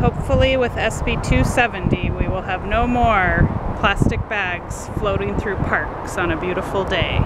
hopefully with SB 270 we will have no more plastic bags floating through parks on a beautiful day.